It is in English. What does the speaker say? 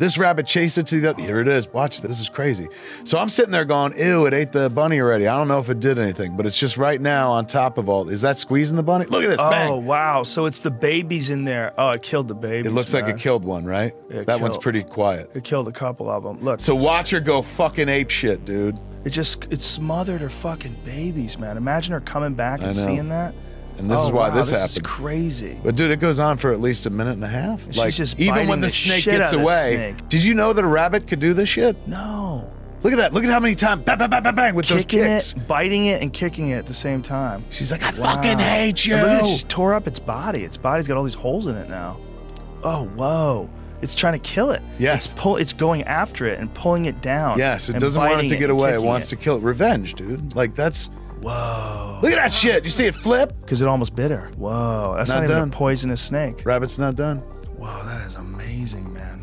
This rabbit chased it to the other. Here it is. Watch this. is crazy. So I'm sitting there going, ew, it ate the bunny already. I don't know if it did anything, but it's just right now on top of all. Is that squeezing the bunny? Look at this. Oh Bang. wow! So it's the babies in there. Oh, it killed the babies. It looks like it killed one, right? Yeah, that one's pretty quiet. It killed a couple of them. Look. So watch her go fucking ape shit, dude. It just it smothered her fucking babies, man. Imagine her coming back and seeing that. And this Oh, is why wow, this, Is happened. crazy. But dude, it goes on for at least a minute and a half. She's like just even when the, the snake shit gets out of the away. snake. Did you know that a rabbit could do this shit? No. Look at that. Look at how many times bang bang bang bang, bang with Kicking those kicks. it, biting it, and kicking it at the same time. She's like, I Wow. fucking hate you. And look at it, she's tore up its body. Its body's got all these holes in it now. Oh whoa! It's trying to kill it. Yes. It's pull. It's going after it and pulling it down. Yes, it doesn't want it to get away. It wants it. to kill it. Revenge, dude. Like that's Whoa! Look at that shit. You see it flip? Because it almost bit her. Whoa! That's Not not, even done. a poisonous snake. Rabbit's not done. Whoa! That is amazing, man.